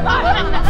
rồi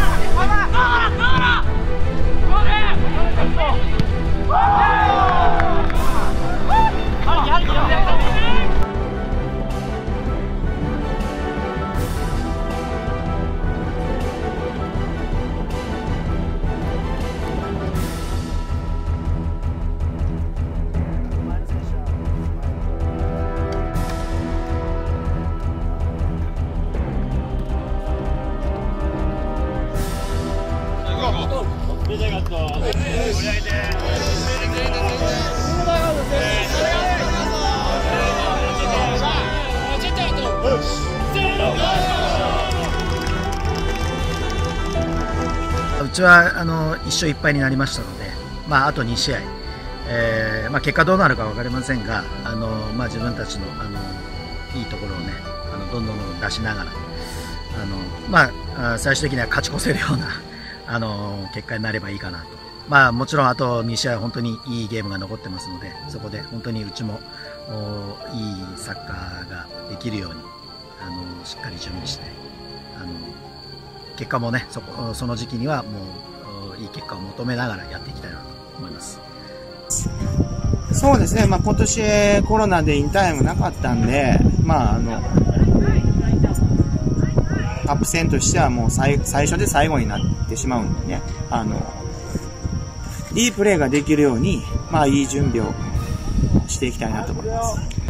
うちはあの1勝1敗になりましたので、まあ、あと2試合、えーまあ、結果どうなるか分かりませんがあの、まあ、自分たちのあのいいところをねあのどんどんどんどん出しながらあの、まあ、最終的には勝ち越せるようなあの結果になればいいかなと、まあ、もちろんあと2試合本当にいいゲームが残ってますのでそこで本当にうちもいいサッカーができるようにあのしっかり準備してあの結果もねそこその時期にはもういい結果を求めながらやっていきたいなと思います。そうですね、まあ、今年コロナで引退もなかったんで、まあ、あのカップ戦としてはもう最最初で最後になってしまうんでねあのいいプレーができるように、まあ、いい準備をしていきたいなと思います。